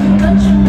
Touch